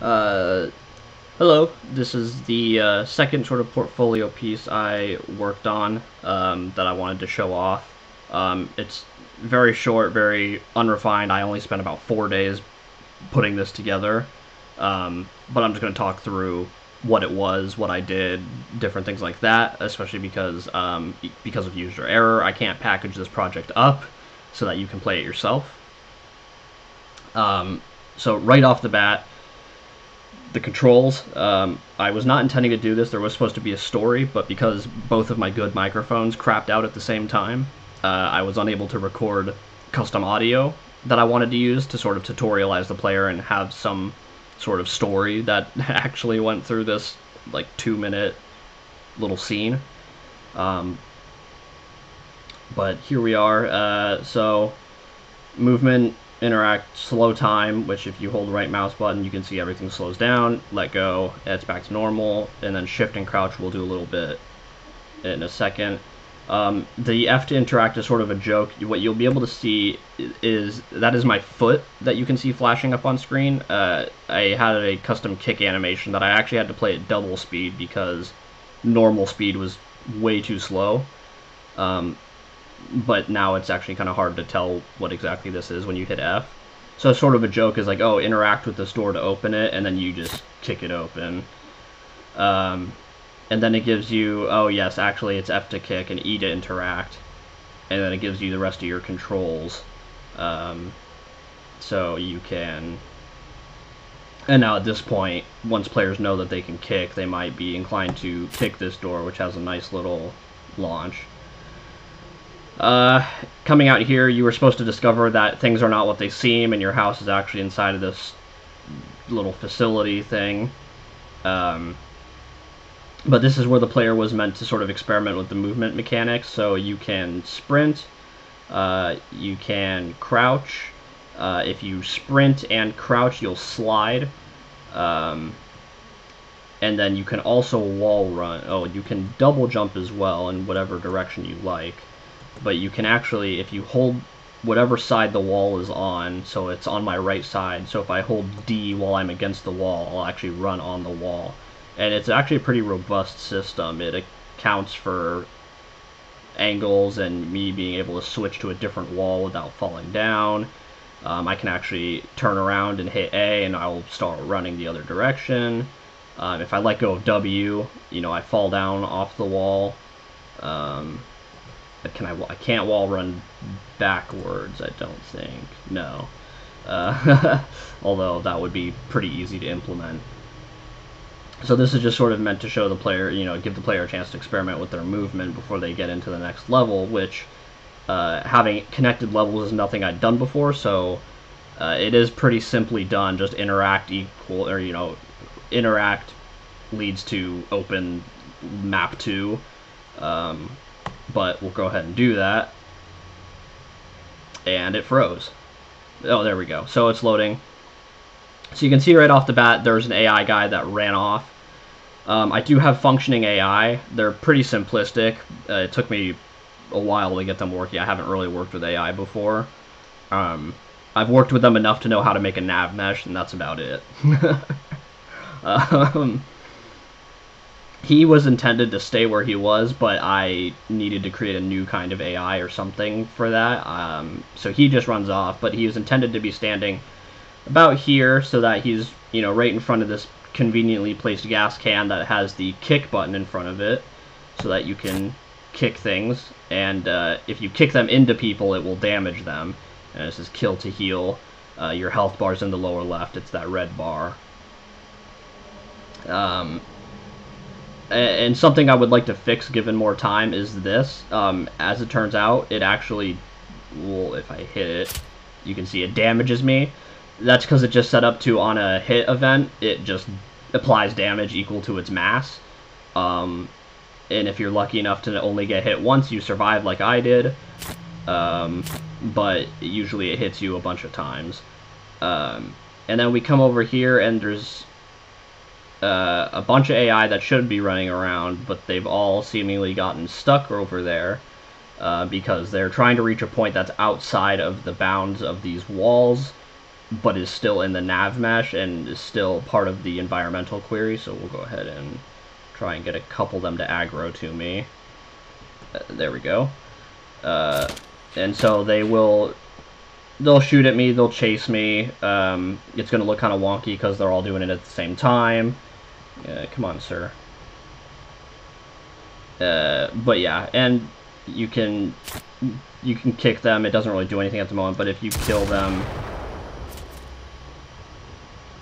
Uh, hello, this is the uh, second sort of portfolio piece I worked on um, that I wanted to show off. Um, it's very short, very unrefined. I only spent about four days putting this together, um, but I'm just going to talk through what it was, what I did, different things like that, especially because um, because of user error, I can't package this project up so that you can play it yourself. Um, so right off the bat, the controls. Um, I was not intending to do this. There was supposed to be a story, but because both of my good microphones crapped out at the same time, uh, I was unable to record custom audio that I wanted to use to sort of tutorialize the player and have some sort of story that actually went through this like two minute little scene. Um, but here we are. Uh, so movement interact slow time, which if you hold the right mouse button, you can see everything slows down, let go, it's back to normal, and then shift and crouch will do a little bit in a second. Um, the F to interact is sort of a joke. What you'll be able to see is that is my foot that you can see flashing up on screen. Uh, I had a custom kick animation that I actually had to play at double speed because normal speed was way too slow. Um, but now it's actually kind of hard to tell what exactly this is when you hit F. So sort of a joke is like, oh, interact with this door to open it, and then you just kick it open. Um, and then it gives you, oh yes, actually it's F to kick and E to interact, and then it gives you the rest of your controls. Um, so you can, and now at this point, once players know that they can kick, they might be inclined to kick this door, which has a nice little launch. Uh, coming out here, you were supposed to discover that things are not what they seem, and your house is actually inside of this little facility thing. Um, but this is where the player was meant to sort of experiment with the movement mechanics. So you can sprint, uh, you can crouch. Uh, if you sprint and crouch, you'll slide. Um, and then you can also wall run. Oh, you can double jump as well in whatever direction you like but you can actually, if you hold whatever side the wall is on, so it's on my right side, so if I hold D while I'm against the wall, I'll actually run on the wall. And it's actually a pretty robust system. It accounts for angles and me being able to switch to a different wall without falling down. Um, I can actually turn around and hit A and I'll start running the other direction. Um, if I let go of W, you know, I fall down off the wall. Um, can I? I can't wall run backwards. I don't think. No. Uh, although that would be pretty easy to implement. So this is just sort of meant to show the player, you know, give the player a chance to experiment with their movement before they get into the next level, which uh, having connected levels is nothing I'd done before, so uh, it is pretty simply done. Just interact equal, or, you know, interact leads to open map 2. Um, but we'll go ahead and do that. And it froze. Oh, there we go. So it's loading. So you can see right off the bat, there's an AI guy that ran off. Um, I do have functioning AI. They're pretty simplistic. Uh, it took me a while to get them working. I haven't really worked with AI before. Um, I've worked with them enough to know how to make a nav mesh, and that's about it. um, he was intended to stay where he was, but I needed to create a new kind of AI or something for that. Um, so he just runs off, but he was intended to be standing about here so that he's, you know, right in front of this conveniently placed gas can that has the kick button in front of it so that you can kick things. And uh, if you kick them into people, it will damage them. And this is kill to heal. Uh, your health bar's in the lower left. It's that red bar. Um, and something I would like to fix given more time is this. Um, as it turns out, it actually, well, if I hit it, you can see it damages me. That's because it just set up to, on a hit event, it just applies damage equal to its mass. Um, and if you're lucky enough to only get hit once, you survive like I did. Um, but usually it hits you a bunch of times. Um, and then we come over here and there's uh, a bunch of AI that should be running around, but they've all seemingly gotten stuck over there uh, because they're trying to reach a point that's outside of the bounds of these walls. but is still in the nav mesh and is still part of the environmental query. So we'll go ahead and try and get a couple of them to aggro to me. Uh, there we go. Uh, and so they will they'll shoot at me, they'll chase me. Um, it's going to look kind of wonky because they're all doing it at the same time. Uh, come on, sir. Uh, but yeah, and you can you can kick them. It doesn't really do anything at the moment, but if you kill them,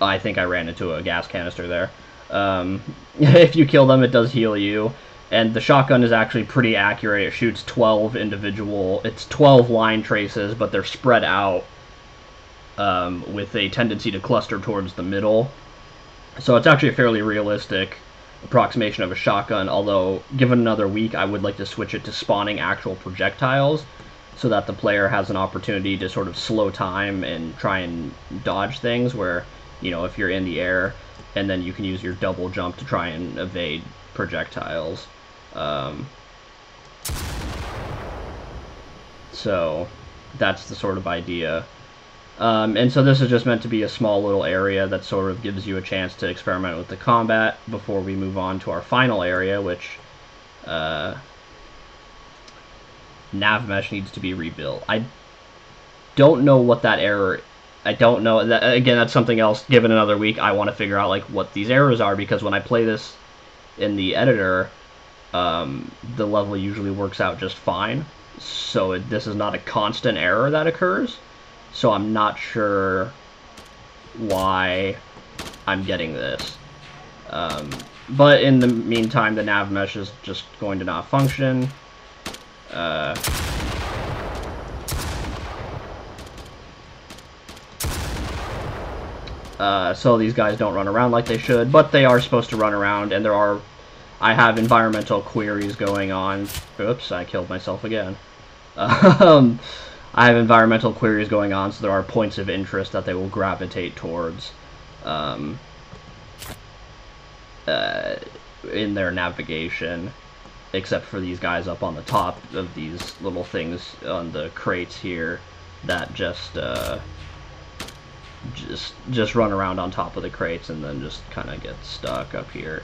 I think I ran into a gas canister there. Um, if you kill them, it does heal you. And the shotgun is actually pretty accurate. It shoots 12 individual, it's 12 line traces, but they're spread out um, with a tendency to cluster towards the middle. So it's actually a fairly realistic approximation of a shotgun, although given another week, I would like to switch it to spawning actual projectiles so that the player has an opportunity to sort of slow time and try and dodge things where, you know, if you're in the air and then you can use your double jump to try and evade projectiles. Um, so that's the sort of idea. Um, and so this is just meant to be a small little area that sort of gives you a chance to experiment with the combat before we move on to our final area, which uh, nav mesh needs to be rebuilt. I don't know what that error. I don't know. That, again, that's something else. Given another week, I want to figure out like what these errors are because when I play this in the editor, um, the level usually works out just fine. So it, this is not a constant error that occurs. So I'm not sure why I'm getting this. Um, but in the meantime, the nav mesh is just going to not function. Uh, uh, so these guys don't run around like they should, but they are supposed to run around, and there are I have environmental queries going on. Oops, I killed myself again. Um, I have environmental queries going on, so there are points of interest that they will gravitate towards um, uh, in their navigation, except for these guys up on the top of these little things on the crates here that just uh, just just run around on top of the crates and then just kind of get stuck up here.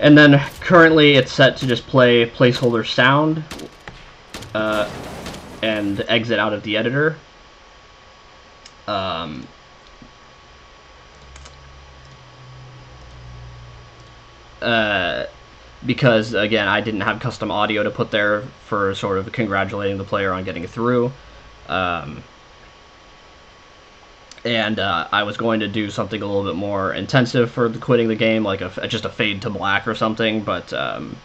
And then currently it's set to just play placeholder sound uh, and exit out of the editor. Um, uh, because again, I didn't have custom audio to put there for sort of congratulating the player on getting through. Um, and uh, I was going to do something a little bit more intensive for the quitting the game, like a, just a fade to black or something, but um,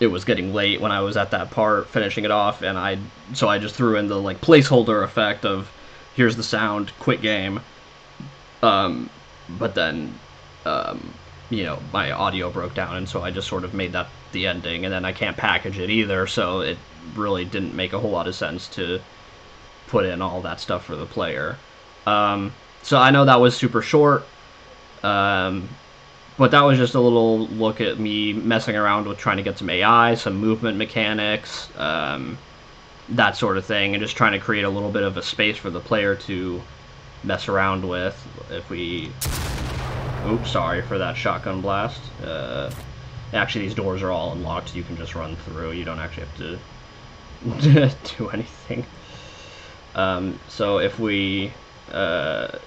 it was getting late when I was at that part finishing it off, and I so I just threw in the like placeholder effect of here's the sound, quit game. Um, but then, um, you know, my audio broke down, and so I just sort of made that the ending, and then I can't package it either, so it really didn't make a whole lot of sense to put in all that stuff for the player. Um, so I know that was super short, um, but that was just a little look at me messing around with trying to get some AI, some movement mechanics, um, that sort of thing, and just trying to create a little bit of a space for the player to mess around with. If we, oops, sorry for that shotgun blast. Uh, actually, these doors are all unlocked. you can just run through. You don't actually have to do anything. Um, so if we uh,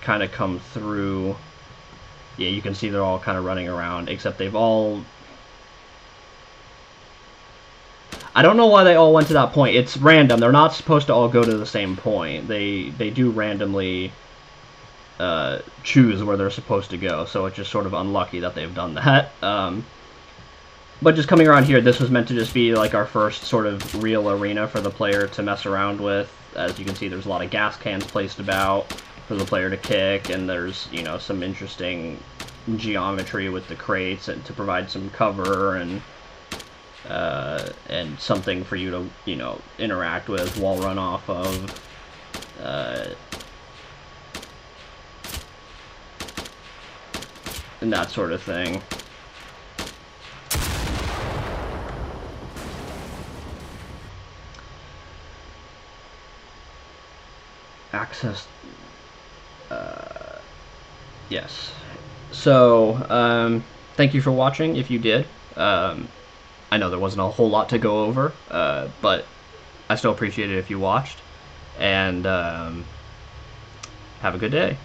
kind of come through. Yeah, you can see they're all kind of running around, except they've all... I don't know why they all went to that point. It's random. They're not supposed to all go to the same point. They they do randomly uh, choose where they're supposed to go, so it's just sort of unlucky that they've done that. Um, but just coming around here, this was meant to just be like our first sort of real arena for the player to mess around with as you can see, there's a lot of gas cans placed about for the player to kick, and there's, you know, some interesting geometry with the crates and to provide some cover and uh, and something for you to, you know, interact with, wall run off of. Uh, and that sort of thing. access. Yes. So, um, thank you for watching. If you did, um, I know there wasn't a whole lot to go over, uh, but I still appreciate it if you watched. And um, have a good day.